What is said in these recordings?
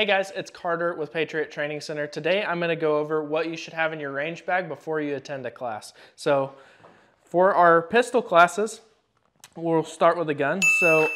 Hey guys, it's Carter with Patriot Training Center. Today I'm gonna go over what you should have in your range bag before you attend a class. So for our pistol classes, we'll start with a gun. So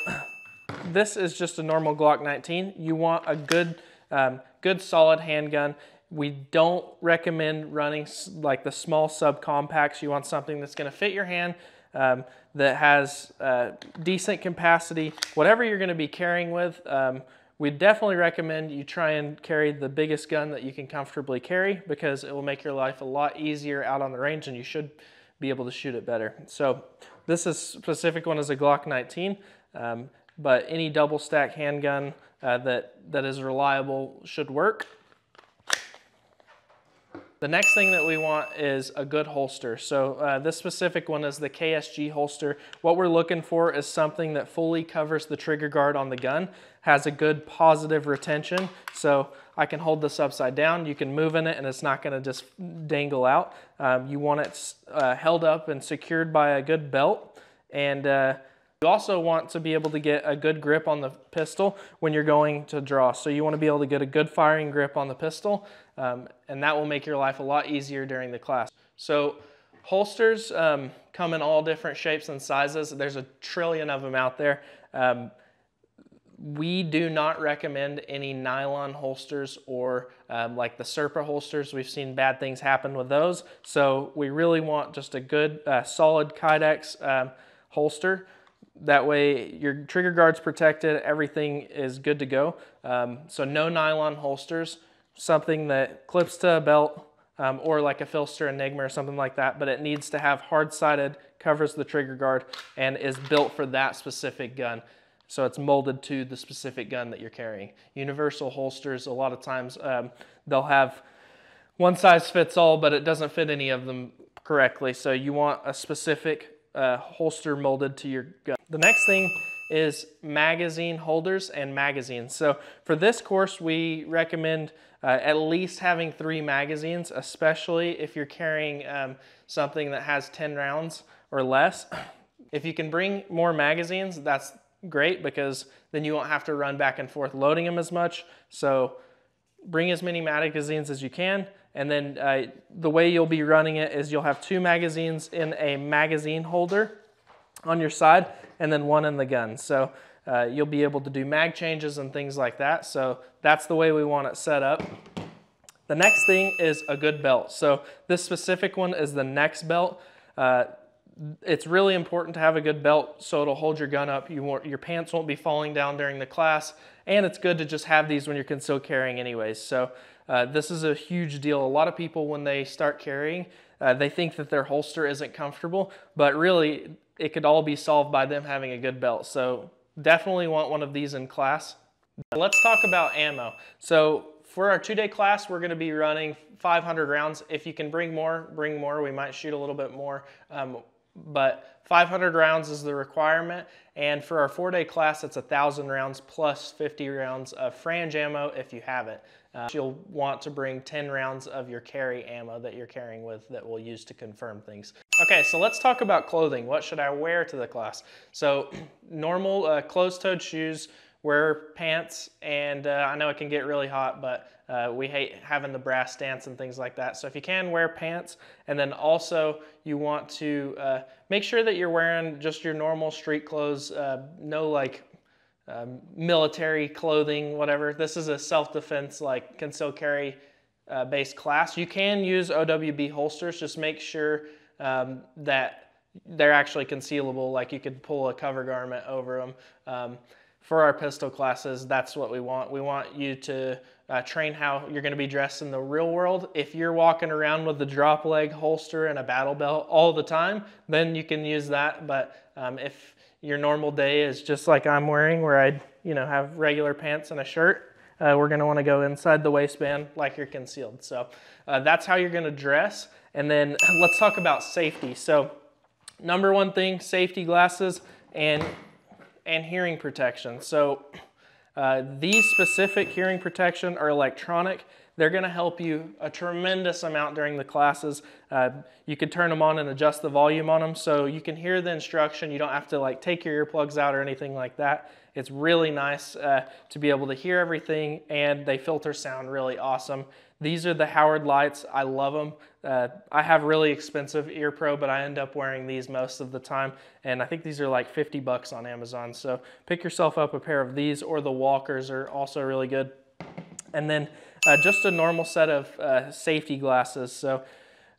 this is just a normal Glock 19. You want a good, um, good solid handgun. We don't recommend running like the small subcompacts. You want something that's gonna fit your hand, um, that has uh, decent capacity. Whatever you're gonna be carrying with, um, we definitely recommend you try and carry the biggest gun that you can comfortably carry because it will make your life a lot easier out on the range and you should be able to shoot it better. So this is specific one is a Glock 19, um, but any double stack handgun uh, that, that is reliable should work. The next thing that we want is a good holster. So uh, this specific one is the KSG holster. What we're looking for is something that fully covers the trigger guard on the gun, has a good positive retention. So I can hold this upside down, you can move in it and it's not gonna just dangle out. Um, you want it uh, held up and secured by a good belt. And uh, you also want to be able to get a good grip on the pistol when you're going to draw. So you want to be able to get a good firing grip on the pistol um, and that will make your life a lot easier during the class. So holsters um, come in all different shapes and sizes. There's a trillion of them out there. Um, we do not recommend any nylon holsters or um, like the Serpa holsters. We've seen bad things happen with those. So we really want just a good uh, solid Kydex um, holster. That way your trigger guard's protected, everything is good to go. Um, so no nylon holsters something that clips to a belt um, or like a PHLster Enigma or something like that, but it needs to have hard-sided, covers the trigger guard, and is built for that specific gun. So it's molded to the specific gun that you're carrying. Universal holsters, a lot of times um, they'll have one size fits all, but it doesn't fit any of them correctly. So you want a specific uh, holster molded to your gun. The next thing is magazine holders and magazines. So for this course, we recommend uh, at least having three magazines, especially if you're carrying um, something that has 10 rounds or less. If you can bring more magazines, that's great because then you won't have to run back and forth loading them as much. So bring as many magazines as you can. And then uh, the way you'll be running it is you'll have two magazines in a magazine holder on your side and then one in the gun. So uh, you'll be able to do mag changes and things like that. So that's the way we want it set up. The next thing is a good belt. So this specific one is the Nexbelt. Uh, it's really important to have a good belt so it'll hold your gun up. You won't, your pants won't be falling down during the class. And it's good to just have these when you're concealed carrying anyways. So uh, this is a huge deal. A lot of people, when they start carrying, uh, they think that their holster isn't comfortable, but really it could all be solved by them having a good belt. So definitely want one of these in class. Let's talk about ammo. So for our two-day class, we're gonna be running 500 rounds. If you can bring more, bring more. We might shoot a little bit more. Um, but 500 rounds is the requirement. And for our four-day class, it's 1,000 rounds plus 50 rounds of frange ammo if you have it. Uh, you'll want to bring 10 rounds of your carry ammo that you're carrying with that we'll use to confirm things. Okay, so let's talk about clothing. What should I wear to the class? So normal uh, closed-toed shoes, wear pants, and uh, I know it can get really hot, but uh, we hate having the brass stance and things like that. So if you can, wear pants. And then also you want to uh, make sure that you're wearing just your normal street clothes, uh, no like um, military clothing, whatever. This is a self-defense, like concealed carry uh, based class. You can use OWB holsters, just make sure um, that they're actually concealable, like you could pull a cover garment over them. Um, for our pistol classes, that's what we want. We want you to uh, train how you're going to be dressed in the real world. If you're walking around with the drop leg holster and a battle belt all the time, then you can use that. But um, if your normal day is just like I'm wearing, where I you know have regular pants and a shirt, uh, we're going to want to go inside the waistband like you're concealed. So uh, that's how you're going to dress. And then let's talk about safety. So number one thing, safety glasses and and hearing protection. So uh, these specific hearing protection are electronic. They're going to help you a tremendous amount during the classes. Uh, you can turn them on and adjust the volume on them so you can hear the instruction. You don't have to like take your earplugs out or anything like that. it's really nice uh, to be able to hear everything and they filter sound really awesome. These are the Howard Leights. I love them. Uh, I have really expensive ear pro, but I end up wearing these most of the time. And I think these are like 50 bucks on Amazon. So pick yourself up a pair of these or the Walkers are also really good. And then uh, just a normal set of uh, safety glasses. So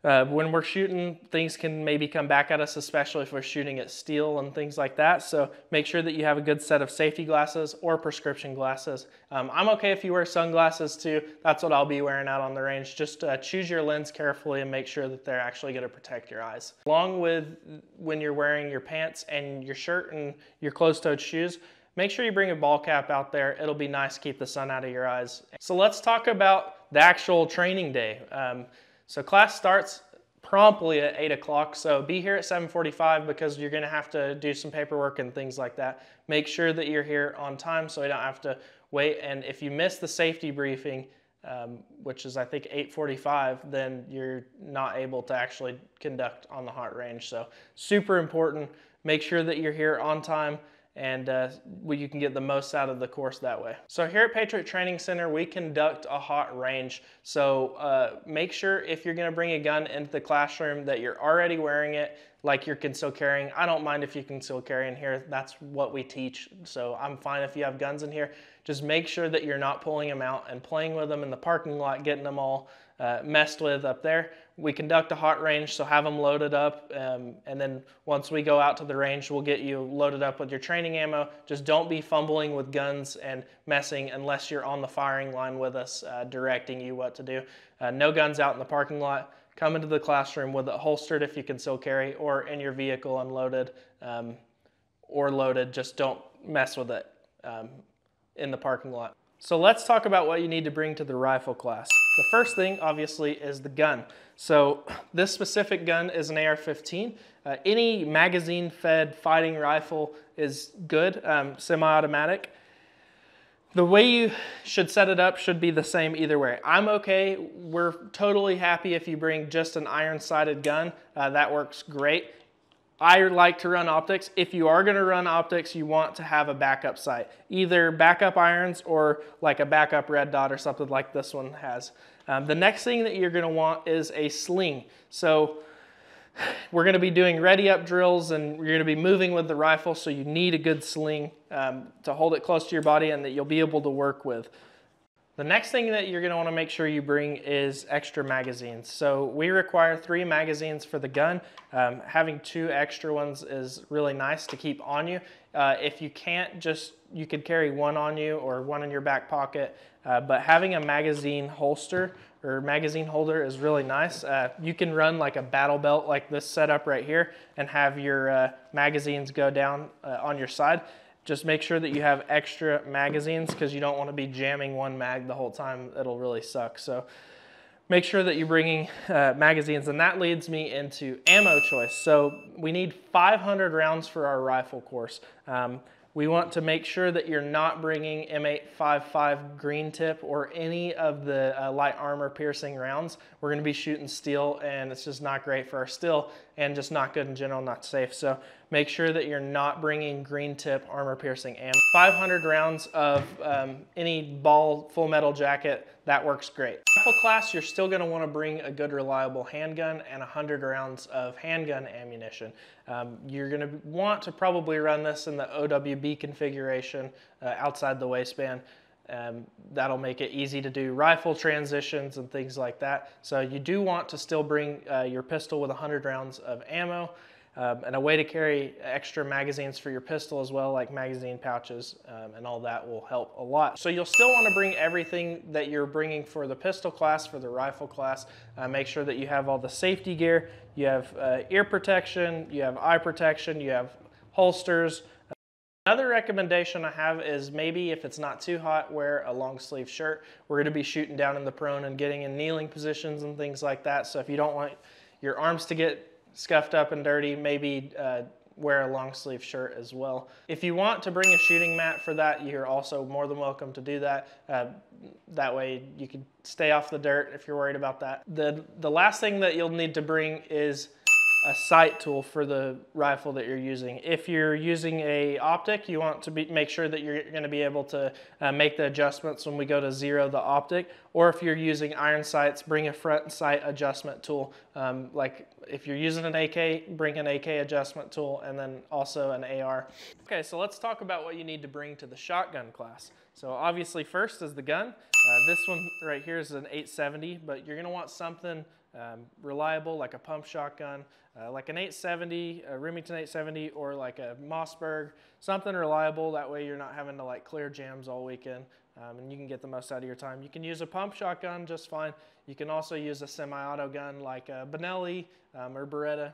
uh, when we're shooting, things can maybe come back at us, especially if we're shooting at steel and things like that. So make sure that you have a good set of safety glasses or prescription glasses. Um, I'm okay if you wear sunglasses too. That's what I'll be wearing out on the range. Just uh, choose your lens carefully and make sure that they're actually gonna protect your eyes. Along with when you're wearing your pants and your shirt and your closed-toed shoes, make sure you bring a ball cap out there. It'll be nice to keep the sun out of your eyes. So let's talk about the actual training day. Um, so class starts promptly at 8 o'clock. So be here at 7.45 because you're going to have to do some paperwork and things like that. Make sure that you're here on time so you don't have to wait. And if you miss the safety briefing, um, which is I think 8.45, then you're not able to actually conduct on the hot range. So super important. Make sure that you're here on time and uh, you can get the most out of the course that way. So here at Patriot Training Center, we conduct a hot range. So uh, make sure if you're gonna bring a gun into the classroom that you're already wearing it like you're concealed carrying. I don't mind if you conceal carry in here. That's what we teach. So I'm fine if you have guns in here. Just make sure that you're not pulling them out and playing with them in the parking lot, getting them all uh, messed with up there. We conduct a hot range, so have them loaded up. Um, and then once we go out to the range, we'll get you loaded up with your training ammo. Just don't be fumbling with guns and messing unless you're on the firing line with us, uh, directing you what to do. Uh, no guns out in the parking lot. Come into the classroom with it holstered if you can still carry, or in your vehicle unloaded um, or loaded. Just don't mess with it um, in the parking lot. So let's talk about what you need to bring to the rifle class. The first thing, obviously, is the gun. So this specific gun is an AR-15. Uh, any magazine-fed fighting rifle is good, um, semi-automatic. The way you should set it up should be the same either way. I'm okay. We're totally happy if you bring just an iron-sided gun. Uh, that works great. I like to run optics. If you are gonna run optics, you want to have a backup sight. Either backup irons or like a backup red dot or something like this one has. Um, the next thing that you're gonna want is a sling. So we're gonna be doing ready up drills and you're gonna be moving with the rifle, so you need a good sling um, to hold it close to your body and that you'll be able to work with. The next thing that you're gonna wanna make sure you bring is extra magazines. So we require three magazines for the gun. Um, having two extra ones is really nice to keep on you. Uh, if you can't just, you could carry one on you or one in your back pocket, uh, but having a magazine holster or magazine holder is really nice. Uh, you can run like a battle belt like this setup right here and have your uh, magazines go down uh, on your side. Just make sure that you have extra magazines because you don't want to be jamming one mag the whole time. It'll really suck. So make sure that you're bringing uh, magazines and that leads me into ammo choice. So we need 500 rounds for our rifle course. Um, we want to make sure that you're not bringing M855 green tip or any of the uh, light armor piercing rounds. We're gonna be shooting steel and it's just not great for our steel and just not good in general, not safe. So make sure that you're not bringing green tip armor piercing ammo. 500 rounds of um, any ball full metal jacket, that works great. Rifle class, you're still gonna wanna bring a good reliable handgun and 100 rounds of handgun ammunition. Um, you're gonna want to probably run this in the OWB configuration uh, outside the waistband. Um, that'll make it easy to do rifle transitions and things like that. So you do want to still bring uh, your pistol with 100 rounds of ammo um, and a way to carry extra magazines for your pistol as well, like magazine pouches um, and all that will help a lot. So you'll still want to bring everything that you're bringing for the pistol class, for the rifle class. Uh, make sure that you have all the safety gear. You have uh, ear protection, you have eye protection, you have holsters, Another recommendation I have is maybe if it's not too hot, wear a long sleeve shirt. We're gonna be shooting down in the prone and getting in kneeling positions and things like that. So if you don't want your arms to get scuffed up and dirty, maybe uh, wear a long sleeve shirt as well. If you want to bring a shooting mat for that, you're also more than welcome to do that. Uh, that way you can stay off the dirt if you're worried about that. The, the last thing that you'll need to bring is a sight tool for the rifle that you're using. If you're using a optic, you want to be, make sure that you're going to be able to uh, make the adjustments when we go to zero the optic. Or if you're using iron sights, bring a front sight adjustment tool. Um, like if you're using an AK, bring an AK adjustment tool and then also an AR. Okay, so let's talk about what you need to bring to the shotgun class. So obviously first is the gun. Uh, this one right here is an 870, but you're gonna want something um, reliable like a pump shotgun, uh, like an 870, a Remington 870, or like a Mossberg, something reliable. That way you're not having to like clear jams all weekend um, and you can get the most out of your time. You can use a pump shotgun just fine. You can also use a semi-auto gun like a Benelli um, or Beretta,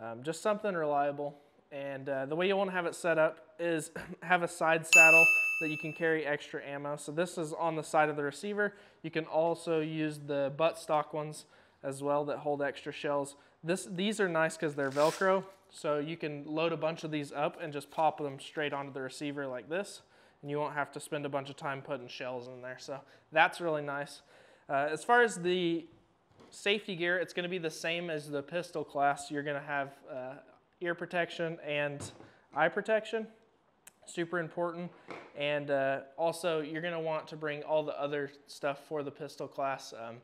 um, just something reliable. And uh, the way you want to have it set up is have a side saddle that you can carry extra ammo. So this is on the side of the receiver. You can also use the butt stock ones as well that hold extra shells. This, these are nice because they're Velcro, so you can load a bunch of these up and just pop them straight onto the receiver like this, and you won't have to spend a bunch of time putting shells in there. So that's really nice. Uh, as far as the safety gear, it's going to be the same as the pistol class. You're going to have uh, ear protection and eye protection, super important. And uh, also, you're going to want to bring all the other stuff for the pistol class. Um,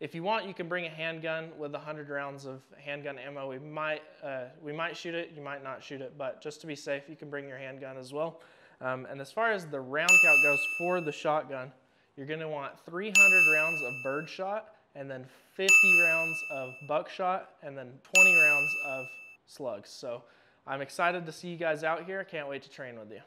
if you want, you can bring a handgun with 100 rounds of handgun ammo. We might, uh, we might shoot it, you might not shoot it, but just to be safe, you can bring your handgun as well. Um, and as far as the round count goes for the shotgun, you're gonna want 300 rounds of birdshot, and then 50 rounds of buckshot, and then 20 rounds of slugs. So I'm excited to see you guys out here. I can't wait to train with you.